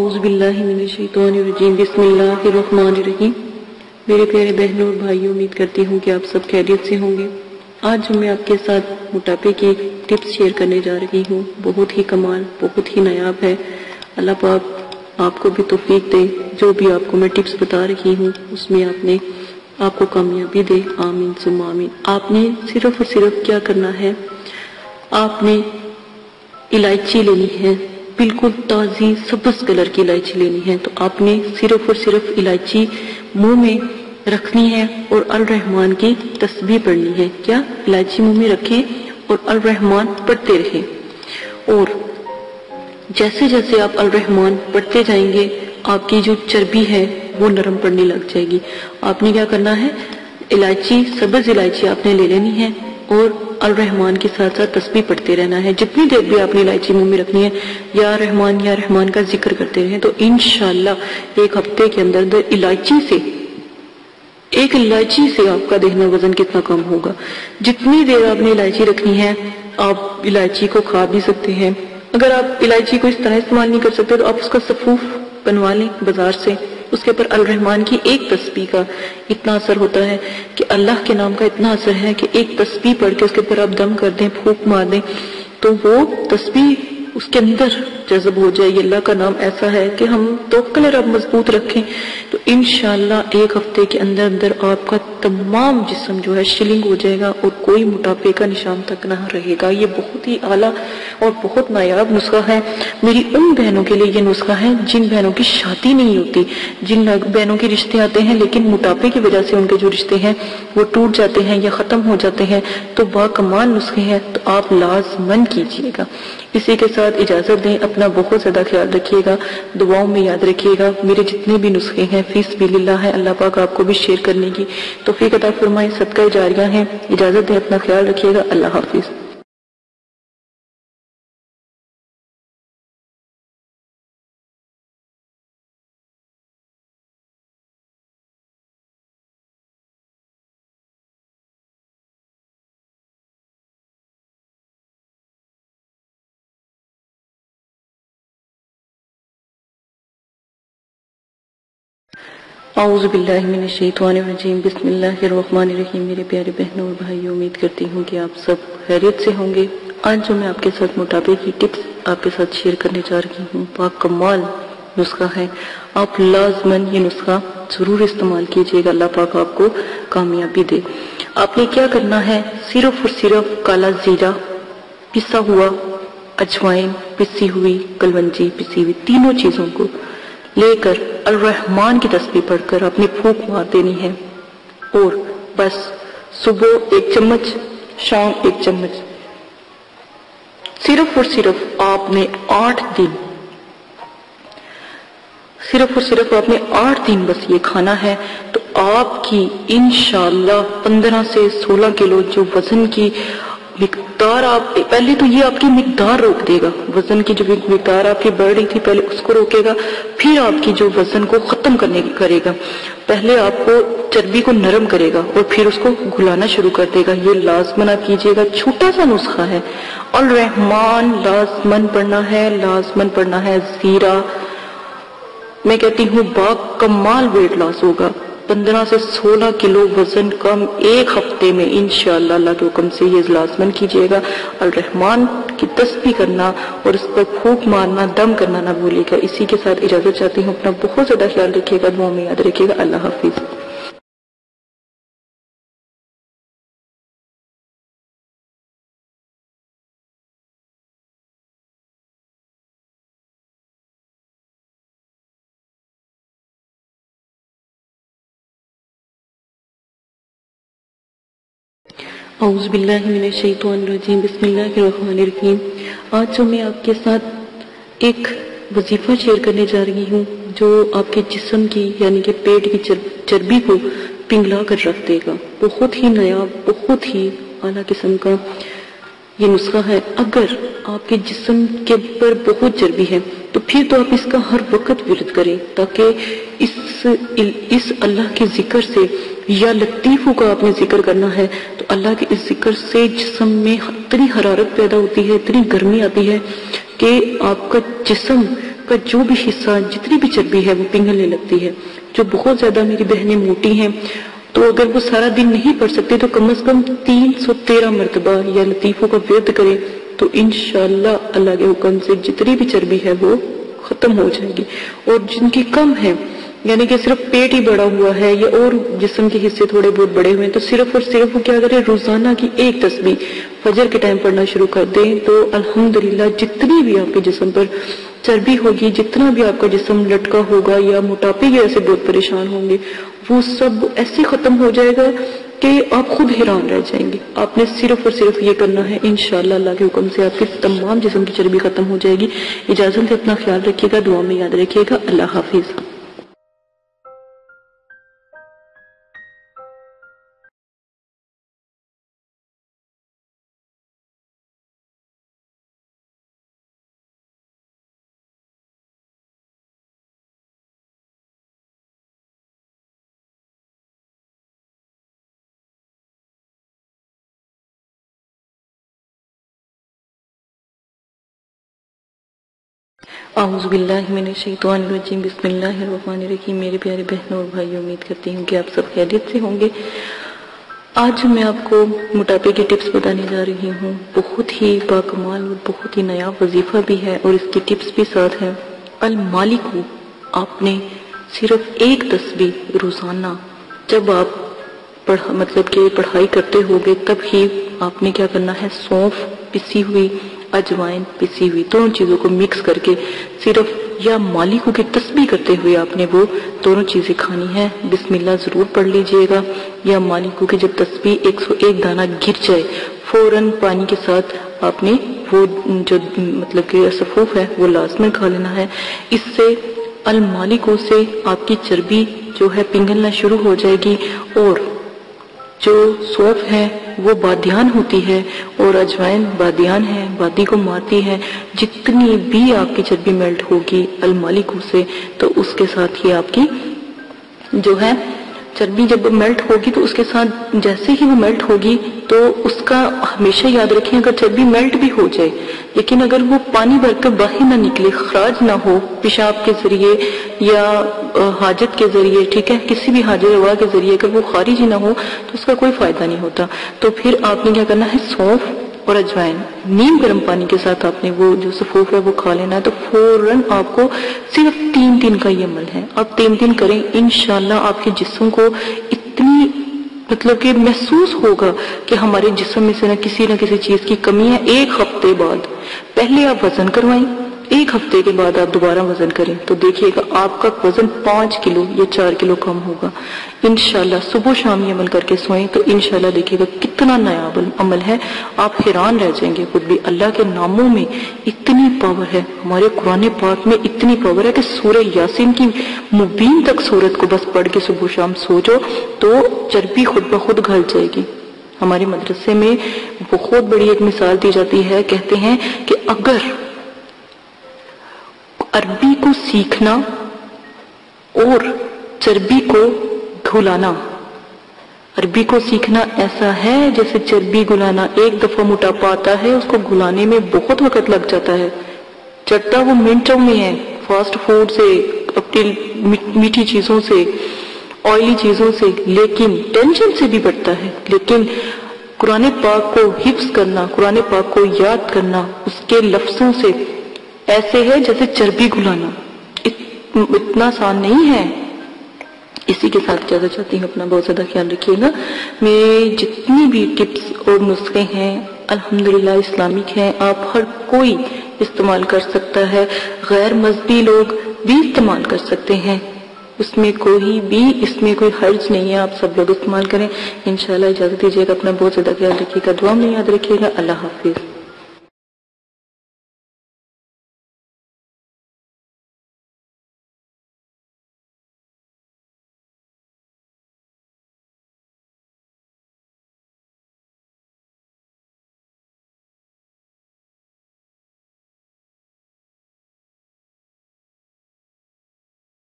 اعوذ باللہ من الشیطان الرجیم، بسم اللہ الرحمن الرحیم۔ میرے پیارے بہنوں اور بھائیوں، امید کرتی ہوں کہ آپ سب خیریت سے ہوں گے۔ آج میں آپ کے ساتھ موٹاپے کی ٹپس شیئر کرنے جا رہی ہوں۔ بہت ہی کمال، بہت ہی نایاب ہے۔ اللہ پاک آپ کو بھی توفیق دے۔ جو بھی آپ کو میں ٹپس بتا رہی ہوں، اس میں آپ نے آپ کو کامیابی دے۔ آمین سم آمین۔ آپ نے صرف اور صرف کیا کرنا ہے؟ آپ نے الائچی لینی ہے۔ بالکل تازی سبز کلر کی الائچی لینی ہے۔ تو آپ نے صرف اور صرف الائچی منہ میں رکھنی ہے اور الرحمن کی تسبیح پڑھنی ہے۔ کیا الائچی منہ میں رکھیں اور الرحمن پڑھتے رہیں۔ اور جیسے جیسے آپ الرحمن پڑھتے جائیں گے، آپ کی جو چربی ہے وہ نرم پڑنے لگ جائے گی۔ آپ نے کیا کرنا ہے؟ الائچی، سبز الائچی آپ نے لے لینی ہے۔ اور الرحمان کے ساتھ ساتھ تسبیح پڑھتے رہنا ہے۔ جتنی دیر بھی آپ نے الائچی منہ میں رکھنی ہے، یا رحمان یا رحمان کا ذکر کرتے رہیں، تو انشاءاللہ ایک ہفتے کے اندر اندر الائچی سے، ایک الائچی سے آپ کا دیکھنا وزن کتنا کم ہوگا۔ جتنی دیر آپ نے الائچی رکھنی ہے، آپ الائچی کو کھا بھی سکتے ہیں۔ اگر آپ الائچی کو اس طرح استعمال نہیں کر سکتے، تو آپ اس کا صفوف بنوا لیں بازار سے۔ اس کے اوپر الرحمان کی ایک تسبیح کا اتنا اثر ہوتا ہے کہ اللہ کے نام کا اتنا اثر ہے کہ ایک تسبیح پڑھ کے اس کے اوپر آپ دم کر دیں پھوک مار دیں۔ تو وہ تسبیح اس کے اندر جذب ہو جائے، یہ اللہ کا نام ایسا ہے کہ ہم توکل رب مضبوط رکھیں۔ تو انشاءاللہ ایک ہفتے کے اندر اندر آپ کا تمام جسم جو ہے شلنگ ہو جائے گا اور کوئی موٹاپے کا نشان تک نہ رہے گا۔ یہ بہت ہی اعلیٰ اور بہت نایاب نسخہ ہے۔ میری ان بہنوں کے لیے یہ نسخہ ہے جن بہنوں کی شادی نہیں ہوتی۔ جن بہنوں کے رشتے آتے ہیں لیکن موٹاپے کی وجہ سے ان کے جو رشتے ہیں وہ ٹوٹ جاتے ہیں یا ختم ہو جاتے ہیں۔ تو با کمال نسخے ہیں۔ تو آپ لازمن کیجیے گا۔ اسی کے ساتھ اجازت دیں اپنا بہت زیادہ خیال رکھیے گا، دعاؤں میں یاد رکھیے گا۔ میرے جتنے بھی نسخے ہیں فیس بھی للہ ہے اللہ پاک آپ کو بھی شیئر کرنے کی توفیق عطا فرمائے۔ صدقہ جاریہ ہیں۔ اجازت دیں، اپنا خیال رکھیے گا۔ اللہ حافظ۔ اعوذ باللہ من الشیطان الرجیم، بسم اللہ الرحمن الرحیم۔ میرے پیارے بہنوں اور بھائی امید کرتی ہوں کہ آپ سب خیریت سے ہوں گے۔ آج جو میں آپ کے ساتھ موٹاپے کی ٹپس آپ کے ساتھ شیئر کرنے جا رہی ہوں پاک کمال نسخہ ہے۔ آپ لازمن یہ نسخہ ضرور استعمال کیجیے گا۔ اللہ پاک آپ کو کامیابی دے۔ آپ نے کیا کرنا ہے؟ صرف اور صرف کالا زیرہ پسا ہوا اجوائن، پسی ہوئی کلونجی، پسی ہوئی تینوں چیزوں کو لے کر الرحمن کی تسبیح پڑھ کر اپنی پھوک مار دینی ہے۔ اور بس صبح ایک چمچ، شام ایک چمچ۔ صرف اور صرف آپ نے آٹھ دن، صرف اور صرف آپ نے آٹھ دن بس یہ کھانا ہے۔ تو آپ کی انشاءاللہ پندرہ سے سولہ کلو جو وزن کی مقدار آپ پہلے تو یہ آپ کی مقدار روک دے گا۔ وزن کی جو مقدار آپ کی بڑھ رہی تھی، پہلے اس کو روکے گا۔ پھر آپ کی جو وزن کو ختم کرنے کرے گا۔ پہلے آپ کو چربی کو نرم کرے گا اور پھر اس کو گھلانا شروع کر دے گا۔ یہ لازمن آپ کیجیے گا۔ چھوٹا سا نسخہ ہے۔ الرحمن لازمن پڑھنا ہے لازمن پڑھنا ہے زیرہ میں کہتی ہوں، با کمال ویٹ لاس ہوگا۔ پندرہ سے سولہ کلو وزن کم ایک ہفتے میں انشاءاللہ اللہ کے حکم سے یہ لازمن کیجیے گا۔ الرحمن کی تسبیح کرنا اور اس پر پھوک مارنا، دم کرنا نہ بھولے گا۔ اسی کے ساتھ اجازت چاہتی ہوں، اپنا بہت زیادہ خیال رکھیے گا، دعا میں یاد رکھیے گا۔ اللہ حافظ۔ اعوذ باللہ من الشیطان الرجیم، بسم اللہ الرحمن الرحیم۔ آج جو میں آپ کے ساتھ ایک وظیفہ شیئر کرنے جا رہی ہوں، جو آپ کے جسم کی یعنی کہ پیٹ کی چربی کو پنگلا کر رکھ دے گا۔ بہت ہی نیا بہت ہی اعلیٰ قسم کا یہ نسخہ ہے۔ اگر آپ کے جسم کے پر بہت چربی ہے، تو پھر تو آپ اس کا ہر وقت ورد کریں، تاکہ اس اس اللہ کے ذکر سے یا لطیفوں کا آپ نے ذکر کرنا ہے، تو اللہ کے اس ذکر سے جسم میں اتنی حرارت پیدا ہوتی ہے، اتنی گرمی آتی ہے کہ آپ کا جسم کا جو بھی حصہ، جتنی بھی چربی ہے، وہ پنگلنے لگتی ہے۔ جو بہت زیادہ میری بہنیں موٹی ہیں، تو اگر وہ سارا دن نہیں پڑھ سکتے، تو کم از کم تین سو تیرہ مرتبہ یا لطیفوں کا ورد کرے تو انشاءاللہ اللہ کے حکم سے جتنی بھی چربی ہے، وہ ختم ہو جائے گی۔ اور جن کی کم ہے یعنی کہ صرف پیٹ ہی بڑا ہوا ہے یا اور جسم کے حصے تھوڑے بہت بڑے ہوئے ہیں، تو صرف اور صرف وہ کیا کرے روزانہ کی ایک تسبیح فجر کے ٹائم پڑھنا شروع کر دیں، تو الحمدللہ جتنی بھی آپ کے جسم پر چربی ہوگی، جتنا بھی آپ کا جسم لٹکا ہوگا یا موٹاپے کی وجہ سے بہت پریشان ہوں گے، وہ سب ایسے ختم ہو جائے گا کہ آپ خود حیران رہ جائیں گے۔ آپ نے صرف اور صرف یہ کرنا ہے، انشاءاللہ اللہ کے حکم سے آپ کی تمام جسم کی چربی ختم ہو جائے گی۔ اجازت سے اپنا خیال رکھیے گا، دعا میں یاد رکھیے گا۔ اللہ حافظ۔ اعوذ باللہ من الشیطان الرجیم، بسم اللہ الرحمن الرحیم۔ میرے پیارے بہنوں اور بھائی امید کرتی ہوں کہ آپ سب خیریت سے ہوں گے۔ آج میں آپ کو موٹاپے کی ٹپس بتانے جا رہی ہوں۔ بہت ہی باکمال اور بہت ہی نیا وظیفہ بھی ہے اور اس کی ٹپس بھی ساتھ ہیں۔ المالک، آپ نے صرف ایک تسبیح روزانہ۔ جب آپ پڑھ مطلب کہ پڑھائی کرتے ہوگے، تب ہی آپ نے کیا کرنا ہے؟ سونف، پسی ہوئی اجوائن پسی ہوئی، دونوں چیزوں کو مکس کر کے صرف یا مالکوں کی تسبیح کرتے ہوئے آپ نے وہ دونوں چیزیں کھانی ہے بسم اللہ ضرور پڑھ لیجیے گا۔ یا مالکوں کی جب تسبیح ایک سو ایک دانہ گر جائے، فوراً پانی کے ساتھ آپ نے وہ جو مطلب کہ صفوف ہے، وہ لازمن کھا لینا ہے۔ اس سے المالکوں سے آپ کی چربی جو ہے پنگلنا شروع ہو جائے گی اور جو سوف ہے وہ بادیان ہوتی ہے اور اجوائن بادیان ہے، بادی کو مارتی ہے۔ جتنی بھی آپ کی چربی میلٹ ہوگی المالک سے، تو اس کے ساتھ ہی آپ کی جو ہے چربی جب میلٹ ہوگی تو اس کے ساتھ جیسے ہی وہ میلٹ ہوگی تو اس کا ہمیشہ یاد رکھیں، اگر چربی میلٹ بھی ہو جائے، لیکن اگر وہ پانی بھر کر باہر نہ نکلے، خراج نہ ہو، پیشاب کے ذریعے یا حاجت کے ذریعے، ٹھیک ہے، کسی بھی حاجت ہوا کے ذریعے اگر وہ خارج ہی نہ ہو، تو اس کا کوئی فائدہ نہیں ہوتا۔ تو پھر آپ نے کیا کرنا ہے؟ سونف اور اجوائن۔ نیم گرم پانی کے ساتھ آپ نے وہ جو سفوف ہے وہ کھا لینا ہے۔ تو فوراً آپ کو صرف تین دن کا یہ عمل ہے۔ آپ تین دن کریں، انشاءاللہ آپ کے جسم کو اتنی مطلب کہ محسوس ہوگا کہ ہمارے جسم میں سے نہ کسی نہ کسی چیز کی کمی ہے ایک ہفتے بعد۔ پہلے آپ وزن کروائیں۔ ایک ہفتے کے بعد آپ دوبارہ وزن کریں تو دیکھیے گا آپ کا وزن پانچ کلو یا چار کلو کم ہوگا۔ انشاءاللہ صبح شام یہ عمل کر کے سوئیں تو انشاءاللہ دیکھیے گا کتنا نیا عمل ہے۔ آپ حیران رہ جائیں گے، خود بھی اللہ کے ناموں میں اتنی پاور ہے۔ ہمارے قرآن پاک میں اتنی پاور ہے کہ سورہ یاسین کی مبین تک صورت کو بس پڑھ کے صبح شام سوچو تو چربی خود بخود گھل جائے گی۔ ہمارے مدرسے میں بہت بڑی ایک مثال دی جاتی ہے، کہتے ہیں کہ اگر عربی کو سیکھنا اور چربی کو گھلانا عربی کو سیکھنا ایسا ہے جیسے چربی گلانا ایک دفعہ موٹاپا آتا ہے، اس کو گلانے میں بہت وقت لگ جاتا ہے۔ چڑھتا وہ منٹوں میں ہے، فاسٹ فوڈ سے، اپنی میٹھی چیزوں سے آئلی چیزوں سے، لیکن ٹینشن سے بھی بڑھتا ہے۔ لیکن قرآن پاک کو حفظ کرنا، قرآن پاک کو یاد کرنا، اس کے لفظوں سے ایسے ہے جیسے چربی گلانا۔ اتنا آسان نہیں ہے۔ اسی کے ساتھ کیا چاہتی ہوں، اپنا بہت زیادہ خیال رکھیے گا۔ میرے جتنی بھی ٹپس اور نسخے ہیں، الحمدللہ اسلامک ہیں، آپ ہر کوئی استعمال کر سکتا ہے۔ غیر مذہبی لوگ بھی استعمال کر سکتے ہیں۔ اس میں کوئی بھی، اس میں کوئی حرج نہیں ہے۔ آپ سب لوگ استعمال کریں۔ انشاءاللہ اجازت دیجیے گا، اپنا بہت زیادہ خیال رکھیے گا۔ دعا میں یاد رکھیے گا۔ اللہ حافظ۔